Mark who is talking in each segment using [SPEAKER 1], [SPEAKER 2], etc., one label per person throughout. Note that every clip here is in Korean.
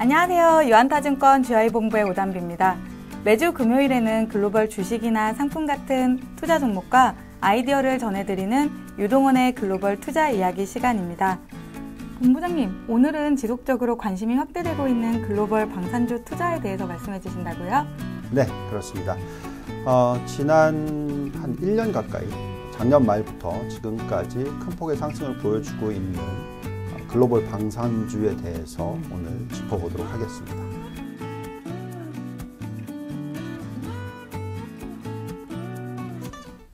[SPEAKER 1] 안녕하세요. 유한타증권 GI본부의 오담비입니다. 매주 금요일에는 글로벌 주식이나 상품 같은 투자 종목과 아이디어를 전해드리는 유동원의 글로벌 투자 이야기 시간입니다. 본부장님, 오늘은 지속적으로 관심이 확대되고 있는 글로벌 방산주 투자에 대해서 말씀해 주신다고요?
[SPEAKER 2] 네, 그렇습니다. 어, 지난 한 1년 가까이 작년 말부터 지금까지 큰 폭의 상승을 보여주고 있는 글로벌 방산주에 대해서 오늘 짚어보도록 하겠습니다.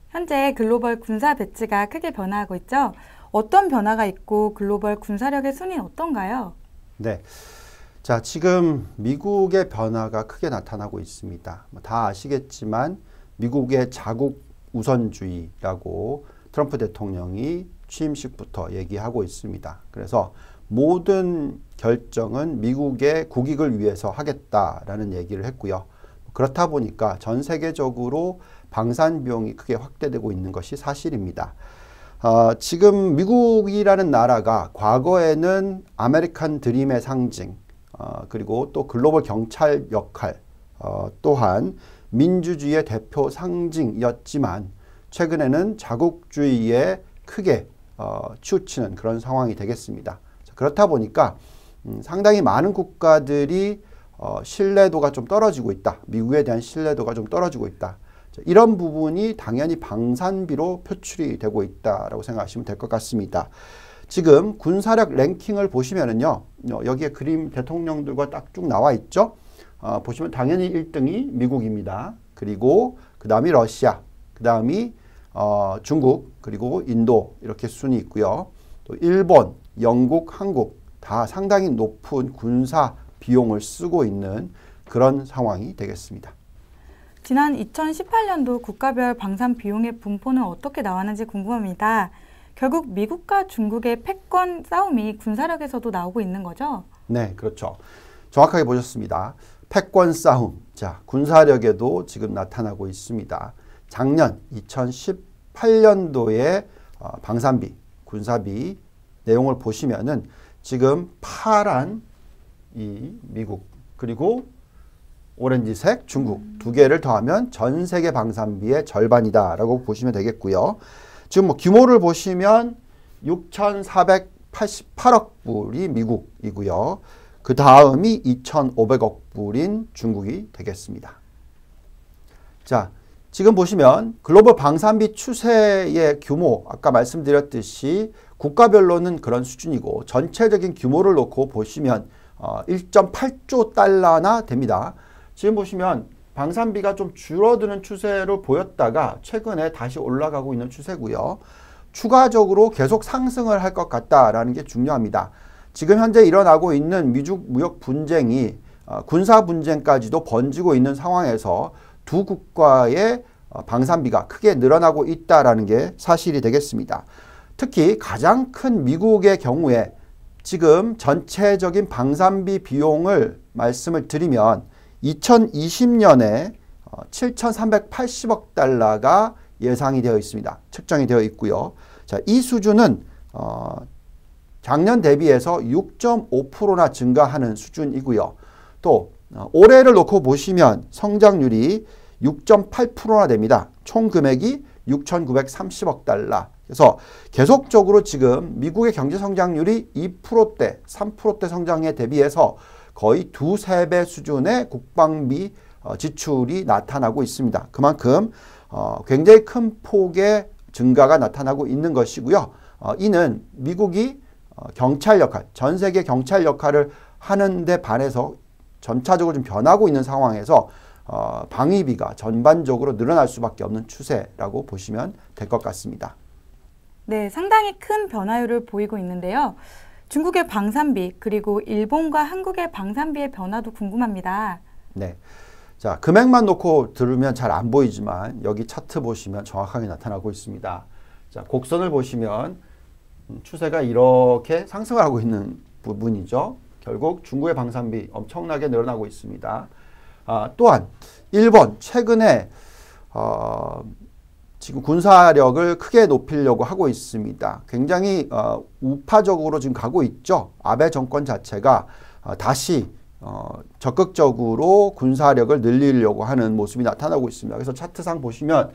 [SPEAKER 1] 현재 글로벌 군사 배치가 크게 변화하고 있죠. 어떤 변화가 있고 글로벌 군사력의 순위는 어떤가요?
[SPEAKER 2] 네. 자, 지금 미국의 변화가 크게 나타나고 있습니다. 뭐다 아시겠지만 미국의 자국 우선주의라고 트럼프 대통령이 취임식부터 얘기하고 있습니다. 그래서 모든 결정은 미국의 국익을 위해서 하겠다라는 얘기를 했고요. 그렇다 보니까 전 세계적으로 방산 비용이 크게 확대되고 있는 것이 사실입니다. 어, 지금 미국이라는 나라가 과거에는 아메리칸 드림의 상징, 어, 그리고 또 글로벌 경찰 역할, 어, 또한 민주주의의 대표 상징이었지만 최근에는 자국주의에 크게 어, 치우치는 그런 상황이 되겠습니다. 자, 그렇다 보니까 음, 상당히 많은 국가들이 어, 신뢰도가 좀 떨어지고 있다. 미국에 대한 신뢰도가 좀 떨어지고 있다. 자, 이런 부분이 당연히 방산비로 표출이 되고 있다라고 생각하시면 될 것 같습니다. 지금 군사력 랭킹을 보시면은요, 어, 여기에 그림 대통령들과 딱 쭉 나와 있죠. 어, 보시면 당연히 1등이 미국입니다. 그리고 그 다음이 러시아, 그 다음이 어, 중국 그리고 인도 이렇게 순위 있고요. 또 일본, 영국, 한국 다 상당히 높은 군사 비용을 쓰고 있는 그런 상황이 되겠습니다.
[SPEAKER 1] 지난 2018년도 국가별 방산 비용의 분포는 어떻게 나왔는지 궁금합니다. 결국 미국과 중국의 패권 싸움이 군사력에서도 나오고 있는 거죠?
[SPEAKER 2] 네, 그렇죠. 정확하게 보셨습니다. 패권 싸움. 자, 군사력에도 지금 나타나고 있습니다. 작년 2018년도에 어, 방산비, 군사비 내용을 보시면은 지금 파란 이 미국 그리고 오렌지색 중국 두 개를 더하면 전 세계 방산비의 절반이다라고 보시면 되겠고요. 지금 뭐 규모를 보시면 6,488억 불이 미국이고요. 그 다음이 2,500억 불인 중국이 되겠습니다. 자, 지금 보시면 글로벌 방산비 추세의 규모 아까 말씀드렸듯이 국가별로는 그런 수준이고 전체적인 규모를 놓고 보시면 어, 1.8조 달러나 됩니다. 지금 보시면 방산비가 좀 줄어드는 추세로 보였다가 최근에 다시 올라가고 있는 추세고요. 추가적으로 계속 상승을 할 것 같다라는 게 중요합니다. 지금 현재 일어나고 있는 미중 무역 분쟁이 어, 군사 분쟁까지도 번지고 있는 상황에서 두 국가의 어, 방산비가 크게 늘어나고 있다라는 게 사실이 되겠습니다. 특히 가장 큰 미국의 경우에 지금 전체적인 방산비 비용을 말씀을 드리면 2020년에 7,380억 어, 달러가 예상이 되어 있습니다. 측정이 되어 있고요. 자, 이 수준은 어, 작년 대비해서 6.5%나 증가하는 수준이고요. 또 어, 올해를 놓고 보시면 성장률이 6.8%나 됩니다. 총 금액이 6,930억 달러. 그래서 계속적으로 지금 미국의 경제 성장률이 2%대, 3%대 성장에 대비해서 거의 두세 배 수준의 국방비 어, 지출이 나타나고 있습니다. 그만큼 어, 굉장히 큰 폭의 증가가 나타나고 있는 것이고요. 이는 미국이 경찰 역할, 전 세계 경찰 역할을 하는 데 반해서 점차적으로 좀 변하고 있는 상황에서 어, 방위비가 전반적으로 늘어날 수밖에 없는 추세라고 보시면 될 것 같습니다.
[SPEAKER 1] 네, 상당히 큰 변화율을 보이고 있는데요. 중국의 방산비 그리고 일본과 한국의 방산비의 변화도 궁금합니다.
[SPEAKER 2] 네. 자, 금액만 놓고 들으면 잘 안 보이지만 여기 차트 보시면 정확하게 나타나고 있습니다. 자, 곡선을 보시면 추세가 이렇게 상승하고 있는 부분이죠. 결국 중국의 방산비 엄청나게 늘어나고 있습니다. 아, 또한 일본 최근에 어, 지금 군사력을 크게 높이려고 하고 있습니다. 굉장히 어, 우파적으로 지금 가고 있죠. 아베 정권 자체가 어, 다시 어, 적극적으로 군사력을 늘리려고 하는 모습이 나타나고 있습니다. 그래서 차트상 보시면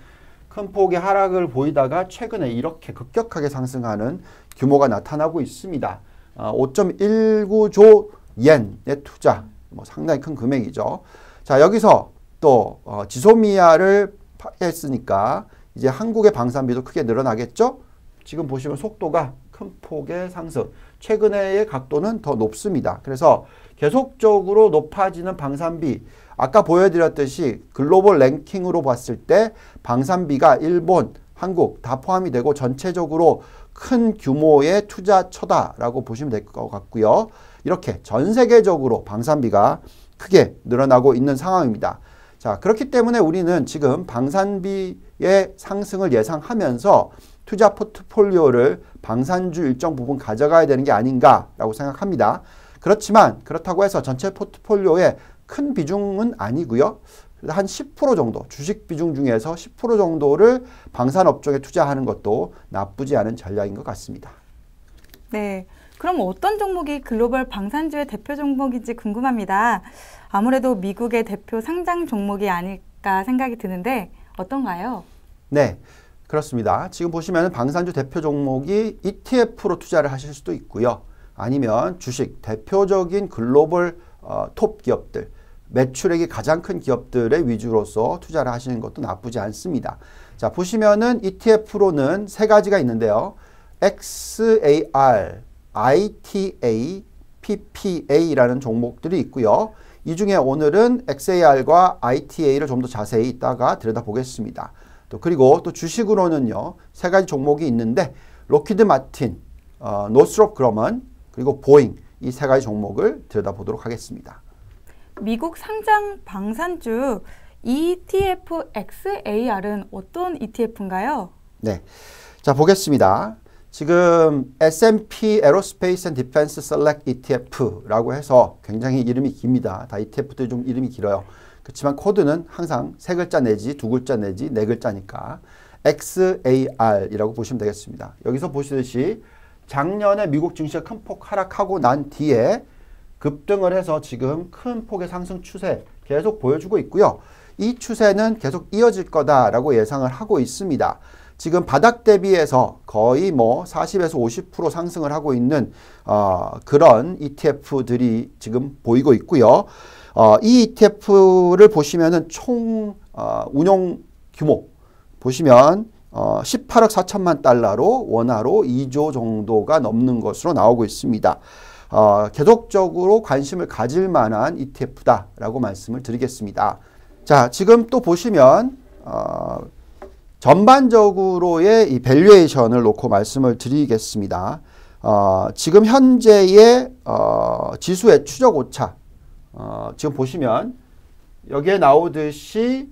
[SPEAKER 2] 큰 폭의 하락을 보이다가 최근에 이렇게 급격하게 상승하는 규모가 나타나고 있습니다. 어, 5.19조 옌의 투자, 뭐 상당히 큰 금액이죠. 자 여기서 또 어, 지소미아를 파괴했으니까 이제 한국의 방산비도 크게 늘어나겠죠. 지금 보시면 속도가 큰 폭의 상승. 최근의 각도는 더 높습니다. 그래서 계속적으로 높아지는 방산비. 아까 보여드렸듯이 글로벌 랭킹으로 봤을 때 방산비가 일본, 한국 다 포함이 되고 전체적으로 큰 규모의 투자처다라고 보시면 될 것 같고요. 이렇게 전 세계적으로 방산비가 크게 늘어나고 있는 상황입니다. 자, 그렇기 때문에 우리는 지금 방산비의 상승을 예상하면서 투자 포트폴리오를 방산주 일정 부분 가져가야 되는 게 아닌가라고 생각합니다. 그렇지만 그렇다고 해서 전체 포트폴리오의 큰 비중은 아니고요. 한 10% 정도, 주식 비중 중에서 10% 정도를 방산 업종에 투자하는 것도 나쁘지 않은 전략인 것 같습니다.
[SPEAKER 1] 네. 그럼 어떤 종목이 글로벌 방산주의 대표 종목인지 궁금합니다. 아무래도 미국의 대표 상장 종목이 아닐까 생각이 드는데 어떤가요?
[SPEAKER 2] 네. 그렇습니다. 지금 보시면 방산주 대표 종목이 ETF로 투자를 하실 수도 있고요. 아니면 주식, 대표적인 글로벌 어, 톱 기업들, 매출액이 가장 큰 기업들의 위주로서 투자를 하시는 것도 나쁘지 않습니다. 자, 보시면은 ETF로는 세 가지가 있는데요. XAR, ITA, PPA라는 종목들이 있고요. 이 중에 오늘은 XAR과 ITA를 좀 더 자세히 이따가 들여다보겠습니다. 또 그리고 또 주식으로는요 세 가지 종목이 있는데 록히드 마틴, 어, 노스롭 그루먼 그리고 보잉 이 세 가지 종목을 들여다보도록 하겠습니다.
[SPEAKER 1] 미국 상장 방산주 ETF XAR은 어떤 ETF인가요?
[SPEAKER 2] 네, 자 보겠습니다. 지금 S&P Aerospace and Defense Select ETF라고 해서 굉장히 이름이 깁니다. 다 ETF들 좀 이름이 길어요. 그렇지만 코드는 항상 세 글자 내지 두 글자 내지 네 글자니까 XAR이라고 보시면 되겠습니다. 여기서 보시듯이 작년에 미국 증시가 큰 폭 하락하고 난 뒤에 급등을 해서 지금 큰 폭의 상승 추세 계속 보여주고 있고요. 이 추세는 계속 이어질 거다라고 예상을 하고 있습니다. 지금 바닥 대비해서 거의 뭐 40에서 50% 상승을 하고 있는 어, 그런 ETF들이 지금 보이고 있고요. 어, 이 ETF를 보시면은 총 어, 운용 규모 보시면 어, 18억 4천만 달러로 원화로 2조 정도가 넘는 것으로 나오고 있습니다. 어, 계속적으로 관심을 가질 만한 ETF다라고 말씀을 드리겠습니다. 자, 지금 또 보시면 어, 전반적으로의 이 valuation을 놓고 말씀을 드리겠습니다. 어, 지금 현재의 어, 지수의 추적 오차 어, 지금 보시면 여기에 나오듯이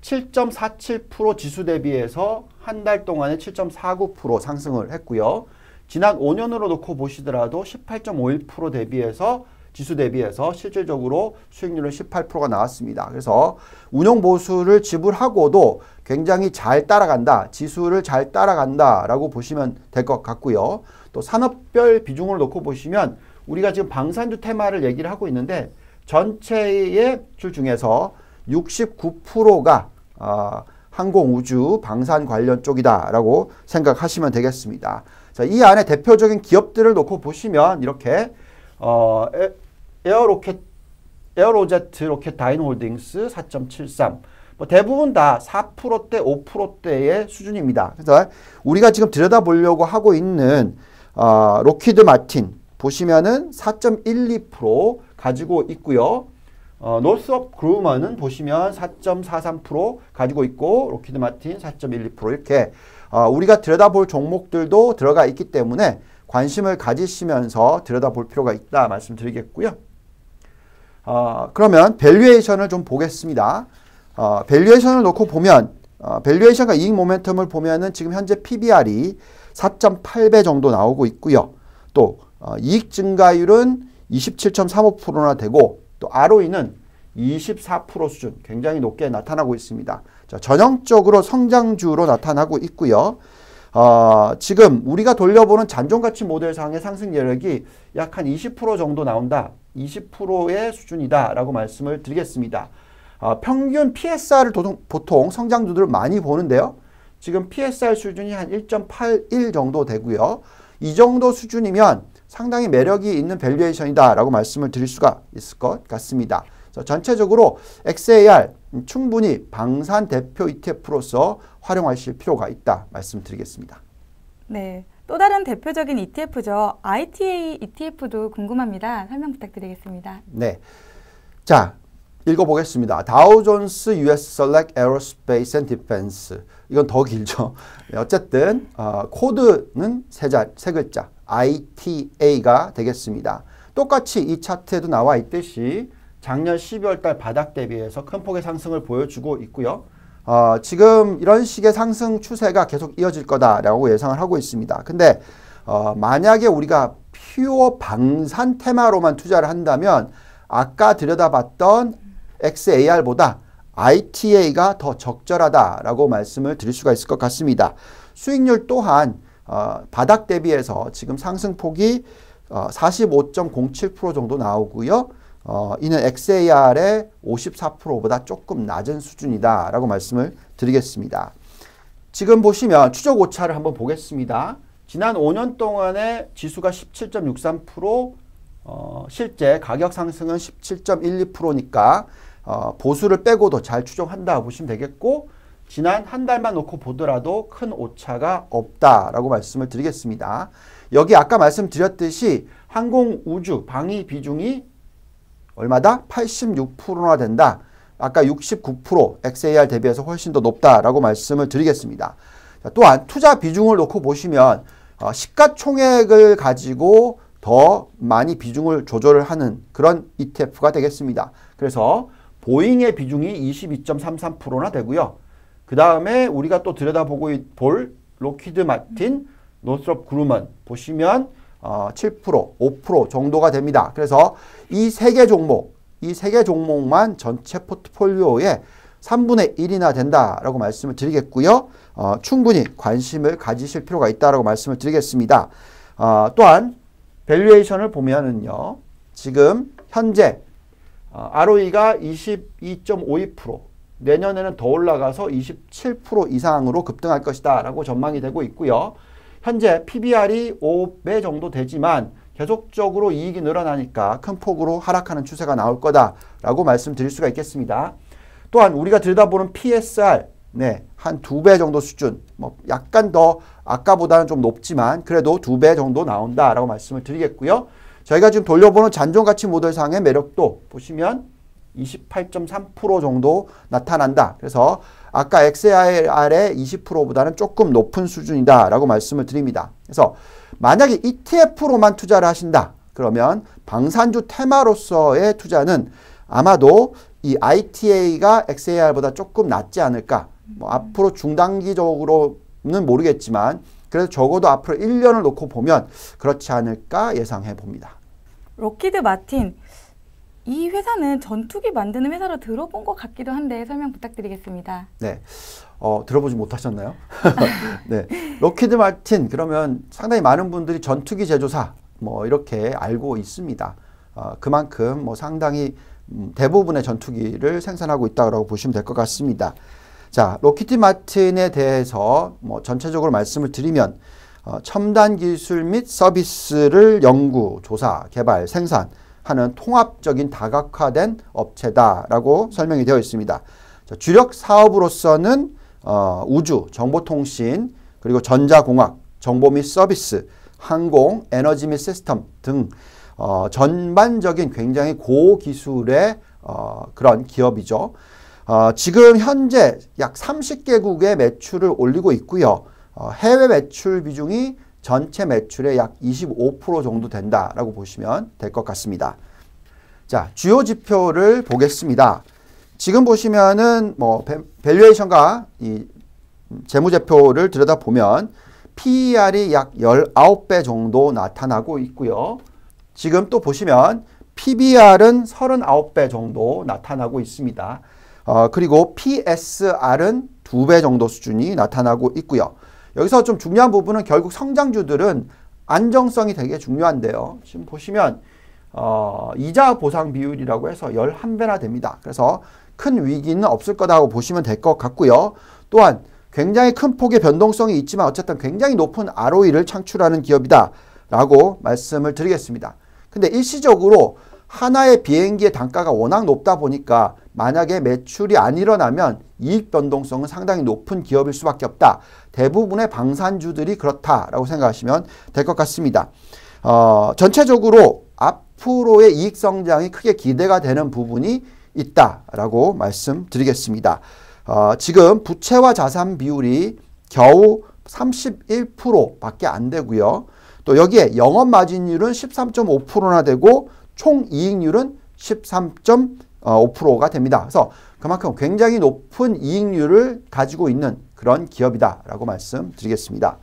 [SPEAKER 2] 7.47% 지수 대비해서 한 달 동안에 7.49% 상승을 했고요. 지난 5년으로 놓고 보시더라도 18.51% 대비해서 지수 대비해서 실질적으로 수익률은 18%가 나왔습니다. 그래서 운용 보수를 지불하고도 굉장히 잘 따라간다. 지수를 잘 따라간다라고 보시면 될 것 같고요. 또 산업별 비중을 놓고 보시면 우리가 지금 방산주 테마를 얘기를 하고 있는데 전체의 줄 중에서 69%가 어, 항공우주 방산 관련 쪽이다라고 생각하시면 되겠습니다. 자, 이 안에 대표적인 기업들을 놓고 보시면 이렇게 어, 에 어로켓 에어로제트 로켓다인 홀딩스 4.73. 뭐 대부분 다 4%대, 5%대의 수준입니다. 그래서 우리가 지금 들여다보려고 하고 있는 어, 록히드 마틴, 보시면은 4.12% 가지고 있고요. 어, 노스롭 그루먼은 보시면 4.43% 가지고 있고 록히드 마틴 4.12% 이렇게 어, 우리가 들여다볼 종목들도 들어가 있기 때문에 관심을 가지시면서 들여다볼 필요가 있다 말씀드리겠고요. 어, 그러면 valuation을 좀 보겠습니다. 어, valuation을 놓고 보면 어, valuation과 이익 모멘텀을 보면은 지금 현재 PBR이 4.8배 정도 나오고 있고요. 또 어, 이익 증가율은 27.35%나 되고 또 ROE는 24% 수준 굉장히 높게 나타나고 있습니다. 자, 전형적으로 성장주로 나타나고 있고요. 어, 지금 우리가 돌려보는 잔존가치 모델상의 상승 여력이 약 한 20% 정도 나온다. 20%의 수준이다라고 말씀을 드리겠습니다. 어, 평균 PSR을 도통, 보통 성장주들을 많이 보는데요. 지금 PSR 수준이 한 1.81 정도 되고요. 이 정도 수준이면 상당히 매력이 있는 valuation이다라고 말씀을 드릴 수가 있을 것 같습니다. 전체적으로 XAR 충분히 방산 대표 ETF로서 활용하실 필요가 있다 말씀드리겠습니다.
[SPEAKER 1] 네. 또 다른 대표적인 ETF죠. ITA ETF도 궁금합니다. 설명 부탁드리겠습니다.
[SPEAKER 2] 네. 자, 읽어보겠습니다. 다우존스 US Select Aerospace and Defense. 이건 더 길죠. 네, 어쨌든 어, 코드는 세, 자, 세 글자 ITA가 되겠습니다. 똑같이 이 차트에도 나와 있듯이 작년 12월 달 바닥 대비해서 큰 폭의 상승을 보여주고 있고요. 어, 지금 이런 식의 상승 추세가 계속 이어질 거다라고 예상을 하고 있습니다. 근데 어, 만약에 우리가 퓨어 방산 테마로만 투자를 한다면 아까 들여다봤던 XAR보다 ITA가 더 적절하다라고 말씀을 드릴 수가 있을 것 같습니다. 수익률 또한 어, 바닥 대비해서 지금 상승폭이 어, 45.07% 정도 나오고요. 어, 이는 XAR의 54%보다 조금 낮은 수준이다라고 말씀을 드리겠습니다. 지금 보시면 추적 오차를 한번 보겠습니다. 지난 5년 동안의 지수가 17.63%, 어, 실제 가격 상승은 17.12%니까 어, 보수를 빼고도 잘 추정한다 보시면 되겠고 지난 한 달만 놓고 보더라도 큰 오차가 없다라고 말씀을 드리겠습니다. 여기 아까 말씀드렸듯이 항공 우주 방위 비중이 얼마다? 86%나 된다. 아까 69% XAR 대비해서 훨씬 더 높다라고 말씀을 드리겠습니다. 또한 투자 비중을 놓고 보시면 어, 시가총액을 가지고 더 많이 비중을 조절을 하는 그런 ETF가 되겠습니다. 그래서 보잉의 비중이 22.33%나 되고요. 그 다음에 우리가 또 들여다보고 볼 록히드 마틴, 노스롭 그루먼 보시면 어, 7%, 5% 정도가 됩니다. 그래서 이 세 개 종목, 이 세 개 종목만 전체 포트폴리오의 3분의 1이나 된다라고 말씀을 드리겠고요. 어, 충분히 관심을 가지실 필요가 있다라고 말씀을 드리겠습니다. 어, 또한 valuation을 보면은요. 지금 현재 어, ROE가 22.52%, 내년에는 더 올라가서 27% 이상으로 급등할 것이다 라고 전망이 되고 있고요. 현재 PBR이 5배 정도 되지만 계속적으로 이익이 늘어나니까 큰 폭으로 하락하는 추세가 나올 거다라고 말씀드릴 수가 있겠습니다. 또한 우리가 들여다보는 PSR 네, 한 두 배 정도 수준, 뭐 약간 더 아까보다는 좀 높지만 그래도 두 배 정도 나온다라고 말씀을 드리겠고요. 저희가 지금 돌려보는 잔존 가치 모델 상의 매력도 보시면 28.3% 정도 나타난다. 그래서 아까 XAR의 20%보다는 조금 높은 수준이다라고 말씀을 드립니다. 그래서 만약에 ETF로만 투자를 하신다. 그러면 방산주 테마로서의 투자는 아마도 이 ITA가 XAR보다 조금 낮지 않을까. 뭐 앞으로 중단기적으로는 모르겠지만 그래서 적어도 앞으로 1년을 놓고 보면 그렇지 않을까 예상해 봅니다.
[SPEAKER 1] 록히드 마틴 이 회사는 전투기 만드는 회사로 들어본 것 같기도 한데 설명 부탁드리겠습니다.
[SPEAKER 2] 네. 어, 들어보지 못하셨나요? 네. 록히드 마틴 그러면 상당히 많은 분들이 전투기 제조사 뭐 이렇게 알고 있습니다. 어, 그만큼 뭐 상당히 음, 대부분의 전투기를 생산하고 있다고 보시면 될 것 같습니다. 자, 로키드 마틴에 대해서 뭐 전체적으로 말씀을 드리면 어, 첨단 기술 및 서비스를 연구, 조사, 개발, 생산 하는 통합적인 다각화된 업체다라고 설명이 되어 있습니다. 자, 주력 사업으로서는 어, 우주, 정보통신, 그리고 전자공학, 정보 및 서비스, 항공, 에너지 및 시스템 등 어, 전반적인 굉장히 고기술의 어, 그런 기업이죠. 어, 지금 현재 약 30개국의 매출을 올리고 있고요. 어, 해외 매출 비중이 전체 매출의 약 25% 정도 된다라고 보시면 될 것 같습니다. 자, 주요 지표를 보겠습니다. 지금 보시면은 뭐 밸류에이션과 이 재무제표를 들여다보면 PER이 약 19배 정도 나타나고 있고요. 지금 또 보시면 PBR은 39배 정도 나타나고 있습니다. 어, 그리고 PSR은 2배 정도 수준이 나타나고 있고요. 여기서 좀 중요한 부분은 결국 성장주들은 안정성이 되게 중요한데요. 지금 보시면 어, 이자 보상 비율이라고 해서 11배나 됩니다. 그래서 큰 위기는 없을 거다고 보시면 될 것 같고요. 또한 굉장히 큰 폭의 변동성이 있지만 어쨌든 굉장히 높은 ROE를 창출하는 기업이다 라고 말씀을 드리겠습니다. 근데 일시적으로 하나의 비행기의 단가가 워낙 높다 보니까 만약에 매출이 안 일어나면 이익 변동성은 상당히 높은 기업일 수밖에 없다. 대부분의 방산주들이 그렇다라고 생각하시면 될 것 같습니다. 어, 전체적으로 앞으로의 이익 성장이 크게 기대가 되는 부분이 있다라고 말씀드리겠습니다. 어, 지금 부채와 자산 비율이 겨우 31%밖에 안 되고요. 또 여기에 영업 마진율은 13.5%나 되고 총 이익률은 13.5%가 됩니다. 그래서 그만큼 굉장히 높은 이익률을 가지고 있는 그런 기업이다라고 말씀드리겠습니다.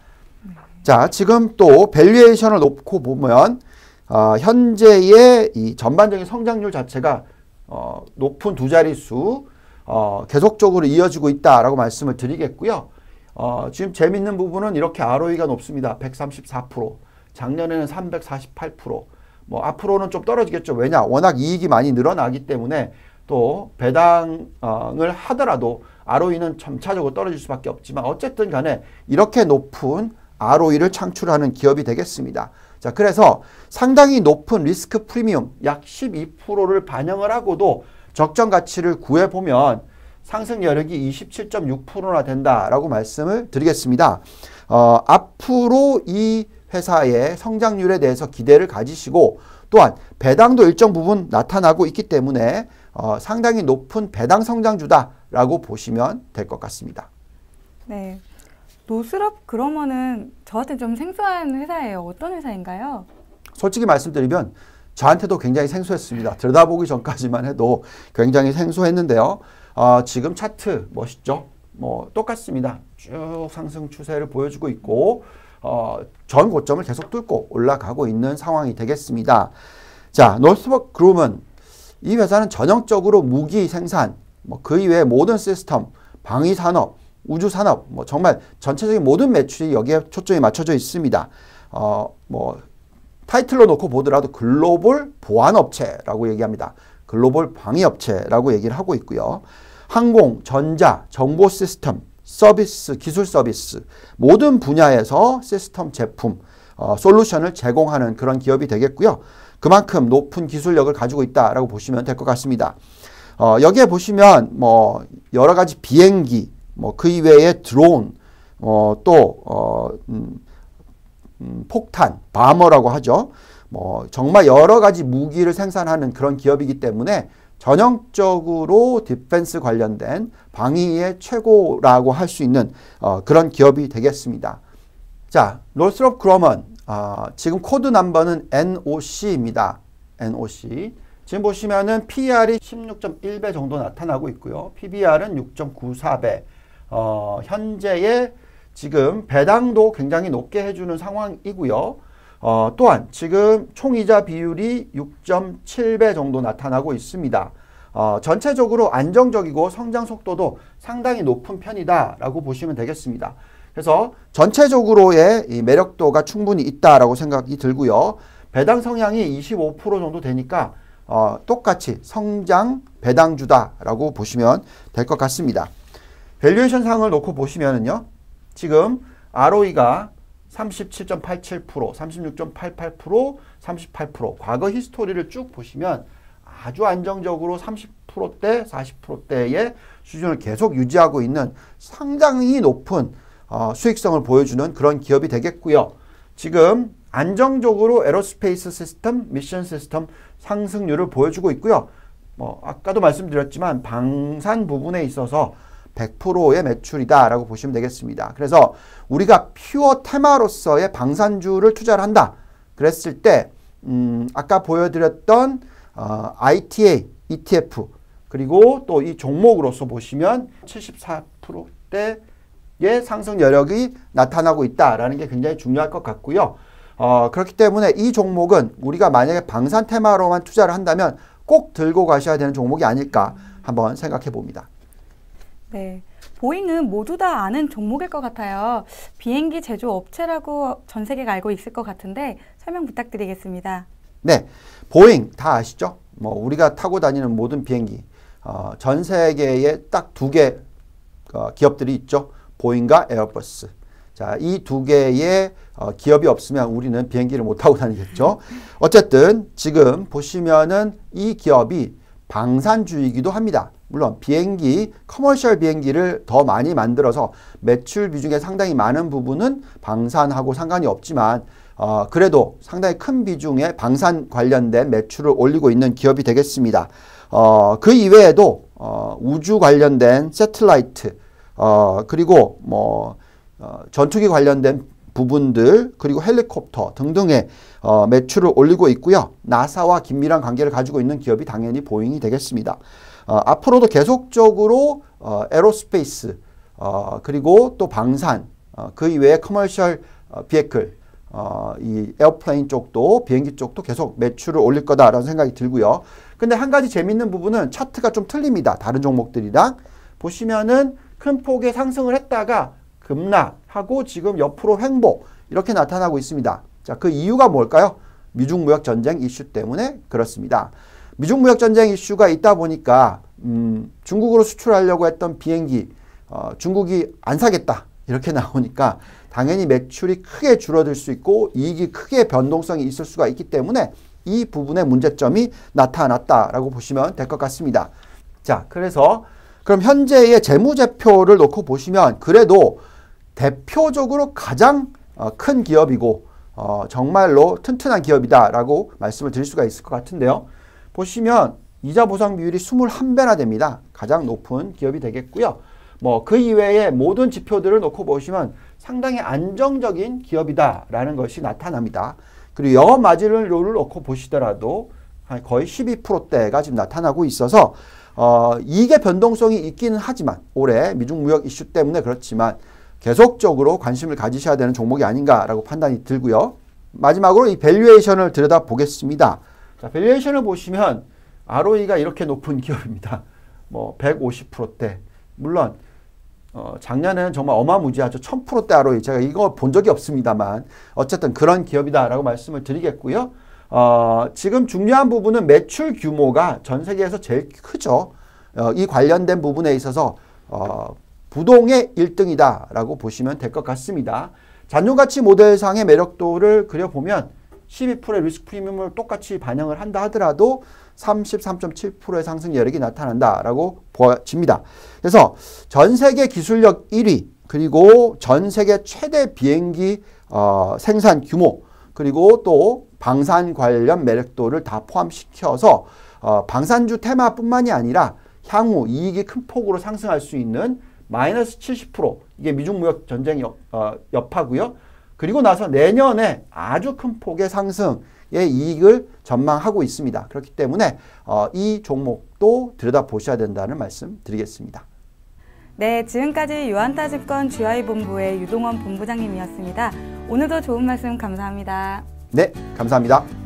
[SPEAKER 2] 자, 지금 또 valuation을 놓고 보면 어, 현재의 이 전반적인 성장률 자체가 어, 높은 두 자릿수 어, 계속적으로 이어지고 있다라고 말씀을 드리겠고요. 어, 지금 재밌는 부분은 이렇게 ROE가 높습니다. 134%. 작년에는 348%. 뭐 앞으로는 좀 떨어지겠죠. 왜냐? 워낙 이익이 많이 늘어나기 때문에 또 배당을 하더라도 ROE는 점차적으로 떨어질 수밖에 없지만 어쨌든 간에 이렇게 높은 ROE를 창출하는 기업이 되겠습니다. 자, 그래서 상당히 높은 리스크 프리미엄 약 12%를 반영을 하고도 적정 가치를 구해보면 상승 여력이 27.6%나 된다라고 말씀을 드리겠습니다. 어, 앞으로 이 회사의 성장률에 대해서 기대를 가지시고 또한 배당도 일정 부분 나타나고 있기 때문에 어, 상당히 높은 배당 성장주다라고 보시면 될 것 같습니다.
[SPEAKER 1] 네. 노스럽 그러면은 저한테 좀 생소한 회사예요. 어떤 회사인가요?
[SPEAKER 2] 솔직히 말씀드리면 저한테도 굉장히 생소했습니다. 들여다보기 전까지만 해도 굉장히 생소했는데요. 어, 지금 차트 멋있죠? 뭐 똑같습니다. 쭉 상승 추세를 보여주고 있고 어, 전 고점을 계속 뚫고 올라가고 있는 상황이 되겠습니다. 자, 노스버크 그룹은 이 회사는 전형적으로 무기 생산, 뭐 그 이외의 모든 시스템, 방위 산업, 우주 산업, 뭐 정말 전체적인 모든 매출이 여기에 초점이 맞춰져 있습니다. 어, 뭐 타이틀로 놓고 보더라도 글로벌 보안 업체라고 얘기합니다. 글로벌 방위 업체라고 얘기를 하고 있고요. 항공, 전자, 정보 시스템, 서비스, 기술 서비스 모든 분야에서 시스템 제품, 어, 솔루션을 제공하는 그런 기업이 되겠고요. 그만큼 높은 기술력을 가지고 있다라고 보시면 될 것 같습니다. 어, 여기에 보시면 뭐 여러 가지 비행기, 뭐 그 이외에 드론, 어, 또 어, 음, 음, 폭탄, 바머라고 하죠. 뭐 정말 여러 가지 무기를 생산하는 그런 기업이기 때문에 전형적으로 디펜스 관련된 방위의 최고라고 할 수 있는 어, 그런 기업이 되겠습니다. 자, 노스롭 그러먼 어, 지금 코드 넘버는 NOC입니다. NOC. 지금 보시면은 PER이 16.1배 정도 나타나고 있고요. PBR은 6.94배. 어, 현재의 지금 배당도 굉장히 높게 해주는 상황이고요. 어, 또한 지금 총이자 비율이 6.7배 정도 나타나고 있습니다. 어, 전체적으로 안정적이고 성장 속도도 상당히 높은 편이다라고 보시면 되겠습니다. 그래서 전체적으로의 이 매력도가 충분히 있다라고 생각이 들고요. 배당 성향이 25% 정도 되니까 어, 똑같이 성장 배당주다라고 보시면 될 것 같습니다. valuation 상을 놓고 보시면은요. 지금 ROE가 37.87%, 36.88%, 38% 과거 history를 쭉 보시면 아주 안정적으로 30%대, 40%대의 수준을 계속 유지하고 있는 상당히 높은 어, 수익성을 보여주는 그런 기업이 되겠고요. 지금 안정적으로 에로스페이스 시스템, 미션 시스템 상승률을 보여주고 있고요. 뭐 아까도 말씀드렸지만 방산 부분에 있어서 100%의 매출이다라고 보시면 되겠습니다. 그래서 우리가 퓨어 테마로서의 방산주를 투자를 한다. 그랬을 때 음, 아까 보여드렸던 어, ITA, ETF 그리고 또 이 종목으로서 보시면 74%대의 상승 여력이 나타나고 있다라는 게 굉장히 중요할 것 같고요. 어, 그렇기 때문에 이 종목은 우리가 만약에 방산 테마로만 투자를 한다면 꼭 들고 가셔야 되는 종목이 아닐까 한번 생각해 봅니다.
[SPEAKER 1] 네. 보잉은 모두 다 아는 종목일 것 같아요. 비행기 제조 업체라고 전 세계가 알고 있을 것 같은데 설명 부탁드리겠습니다.
[SPEAKER 2] 네, 보잉 다 아시죠? 뭐 우리가 타고 다니는 모든 비행기 어, 전 세계에 딱 두개 어, 기업들이 있죠. 보잉과 에어버스. 자, 이 두 개의 어, 기업이 없으면 우리는 비행기를 못 타고 다니겠죠. 어쨌든 지금 보시면은 이 기업이 방산주이기도 합니다. 물론 비행기, commercial 비행기를 더 많이 만들어서 매출 비중에 상당히 많은 부분은 방산하고 상관이 없지만 어, 그래도 상당히 큰 비중의 방산 관련된 매출을 올리고 있는 기업이 되겠습니다. 어, 그 이외에도 어, 우주 관련된 satellite 어, 그리고 뭐 어, 전투기 관련된 부분들 그리고 헬리콥터 등등의 어, 매출을 올리고 있고요. 나사와 긴밀한 관계를 가지고 있는 기업이 당연히 보잉이 되겠습니다. 어, 앞으로도 계속적으로 어, aerospace 어, 그리고 또 방산 어, 그 이외에 commercial 어, vehicle 어, 이 airplane 쪽도 비행기 쪽도 계속 매출을 올릴 거다라는 생각이 들고요. 근데 한 가지 재밌는 부분은 차트가 좀 틀립니다. 다른 종목들이랑 보시면은 큰 폭의 상승을 했다가 급락하고 지금 옆으로 횡보 이렇게 나타나고 있습니다. 자, 그 이유가 뭘까요? 미중 무역 전쟁 이슈 때문에 그렇습니다. 미중 무역 전쟁 이슈가 있다 보니까 음, 중국으로 수출하려고 했던 비행기 어, 중국이 안 사겠다 이렇게 나오니까 당연히 매출이 크게 줄어들 수 있고 이익이 크게 변동성이 있을 수가 있기 때문에 이 부분의 문제점이 나타났다라고 보시면 될 것 같습니다. 자, 그래서 그럼 현재의 재무제표를 놓고 보시면 그래도 대표적으로 가장 어, 큰 기업이고 어, 정말로 튼튼한 기업이다라고 말씀을 드릴 수가 있을 것 같은데요. 보시면 이자 보상 비율이 21배나 됩니다. 가장 높은 기업이 되겠고요. 뭐 그 이외의 모든 지표들을 놓고 보시면 상당히 안정적인 기업이다라는 것이 나타납니다. 그리고 영업 마진을 놓고 보시더라도 거의 12%대가 지금 나타나고 있어서 어, 이게 변동성이 있기는 하지만 올해 미중 무역 이슈 때문에 그렇지만 계속적으로 관심을 가지셔야 되는 종목이 아닌가라고 판단이 들고요. 마지막으로 이 valuation을 들여다 보겠습니다. 자, valuation을 보시면 ROE가 이렇게 높은 기업입니다. 뭐 150%대. 물론 어, 작년에는 정말 어마무지하죠. 1000%대 ROE. 제가 이거 본 적이 없습니다만 어쨌든 그런 기업이다라고 말씀을 드리겠고요. 어, 지금 중요한 부분은 매출 규모가 전 세계에서 제일 크죠. 어, 이 관련된 부분에 있어서 어, 부동의 1등이다라고 보시면 될 것 같습니다. 잔존가치 모델상의 매력도를 그려보면 12%의 리스크 프리미엄을 똑같이 반영을 한다 하더라도 33.7%의 상승 여력이 나타난다라고 보여집니다. 그래서 전 세계 기술력 1위 그리고 전 세계 최대 비행기 어, 생산 규모 그리고 또 방산 관련 매력도를 다 포함시켜서 어, 방산주 테마뿐만이 아니라 향후 이익이 큰 폭으로 상승할 수 있는 마이너스 70% 이게 미중 무역 전쟁 여, 어, 여파고요. 그리고 나서 내년에 아주 큰 폭의 상승의 이익을 전망하고 있습니다. 그렇기 때문에 어, 이 종목도 들여다보셔야 된다는 말씀 드리겠습니다.
[SPEAKER 1] 네, 지금까지 유한타증권 GI본부의 유동원 본부장님이었습니다. 오늘도 좋은 말씀 감사합니다.
[SPEAKER 2] 네, 감사합니다.